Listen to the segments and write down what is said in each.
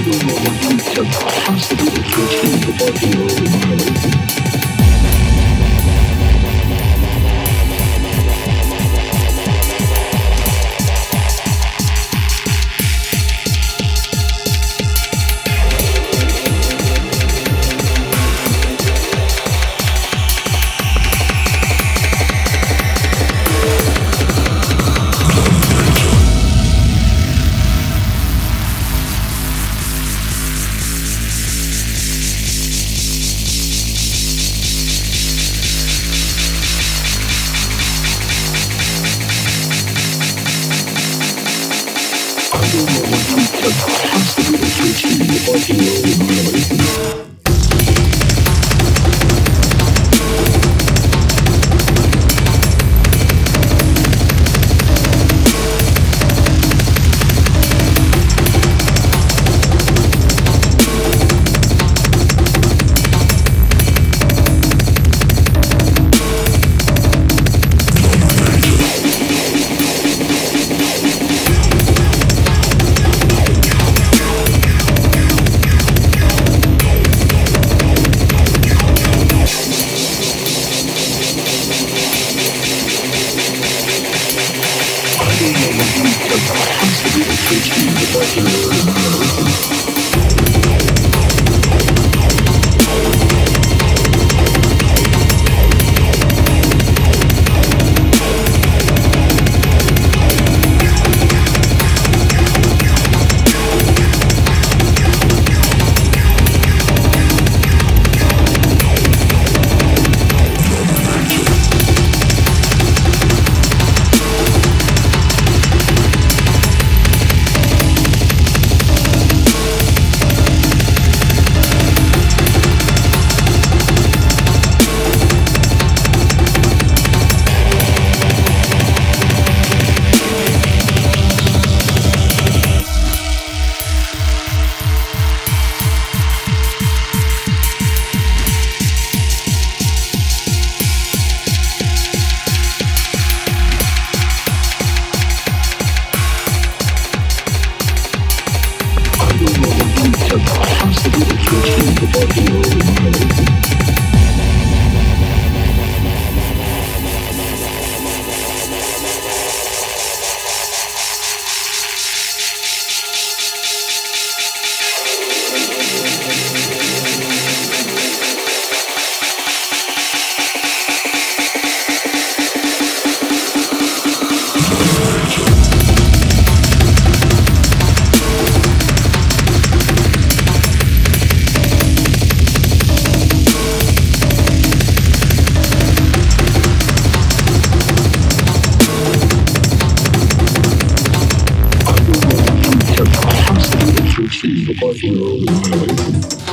Thank you. Because we are all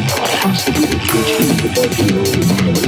possibly to